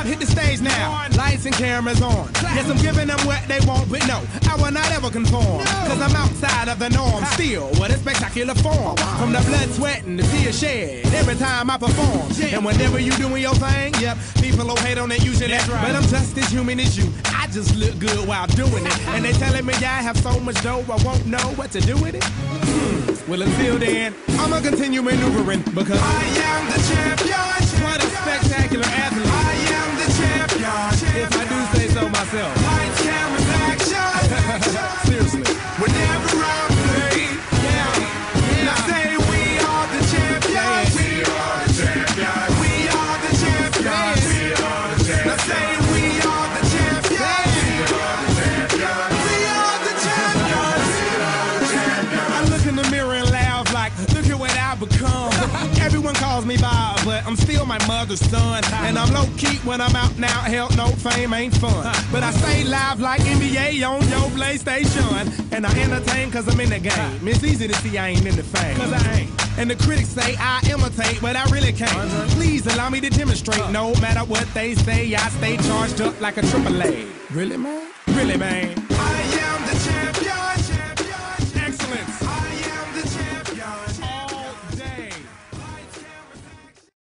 Bob, hit the stage now. Lights and cameras on. Yes, I'm giving them what they want, but no, I will not ever conform. Cause I'm outside of the norm. Still, what a spectacular form. From the blood, sweat, and the tears shed every time I perform. And whenever you doing your thing, yep, people will hate on it usually. But I'm just as human as you. I just look good while doing it. And they telling me I have so much dough, I won't know what to do with it. Hmm. Well, until then, I'ma continue maneuvering because I am the look at what I've become. Everyone calls me Bob, but I'm still my mother's son. And I'm low key when I'm out now. Hell, no fame ain't fun. But I stay live like NBA on your PlayStation. And I entertain cause I'm in the game. It's easy to see I ain't in the fame. Cause I ain't. And the critics say I imitate, but I really can't. Uh-huh. Please allow me to demonstrate. Uh. No matter what they say, I stay charged up like a AAA. Really, man? Really, man?